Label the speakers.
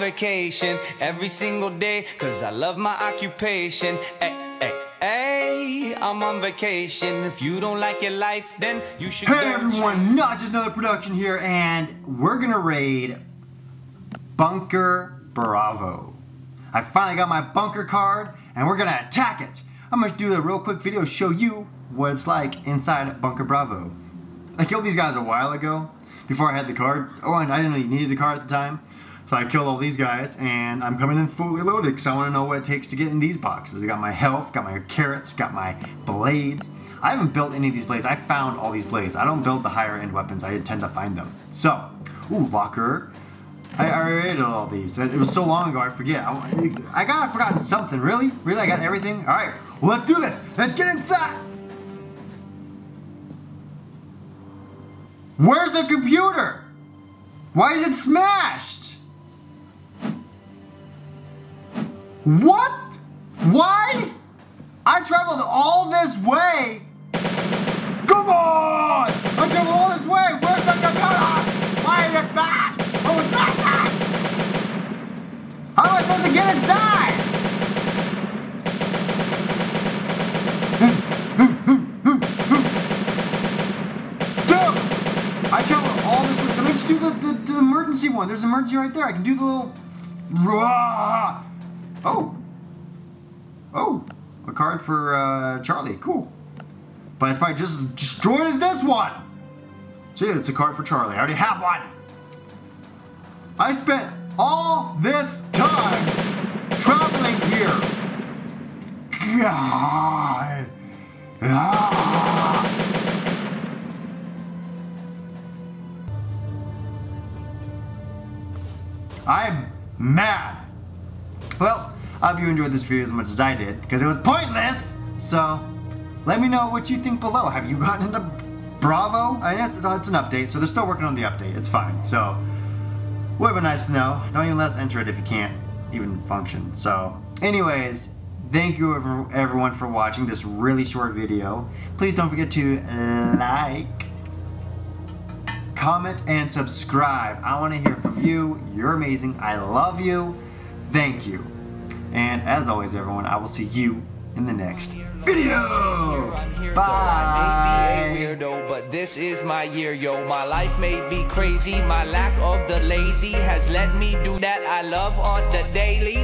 Speaker 1: vacation every single day, cause I love my occupation. Hey, hey, hey, I'm on vacation. If you don't like your life, then you should
Speaker 2: Hey everyone, not just another production here, and we're gonna raid Bunker Bravo. I finally got my bunker card, and we're gonna attack it. I'm gonna do a real quick video show you what it's like inside Bunker Bravo. I killed these guys a while ago, before I had the card. Oh, and I didn't know you needed a card at the time. So I killed all these guys, and I'm coming in fully loaded because I want to know what it takes to get in these boxes. I got my health, got my carrots, got my blades. I haven't built any of these blades. I found all these blades. I don't build the higher end weapons. I tend to find them. So, ooh, locker. I, I rated all these. It was so long ago, I forget. I, I gotta forgotten something. Really? Really? I got everything? All right. Well, let's do this. Let's get inside. Where's the computer? Why is it smashed? What? Why? I traveled all this way. Come on! I traveled all this way. Where's the computer? Why is it smashed? Oh, it's smashed! How am I supposed to get inside? I traveled all this way. Let me just do the, the, the emergency one. There's an emergency right there. I can do the little. Rah! Oh. Oh. A card for uh, Charlie. Cool. But it's probably just as destroyed as this one. See, it's a card for Charlie. I already have one. I spent all this time traveling here. God. Ah. I'm mad. Well, I hope you enjoyed this video as much as I did, because it was pointless. So, let me know what you think below. Have you gotten into Bravo? I mean, it's, it's an update, so they're still working on the update. It's fine. So, would have been nice to know. Don't even let us enter it if you can't even function. So, anyways, thank you everyone for watching this really short video. Please don't forget to like, comment, and subscribe. I want to hear from you. You're amazing. I love you. Thank you. And as always, everyone, I will see you in the next video.
Speaker 1: Here though I may be a
Speaker 2: Bye.
Speaker 1: weirdo, but this is my year, yo. My life may be crazy. My lack of the lazy has let me do that I love on the daily.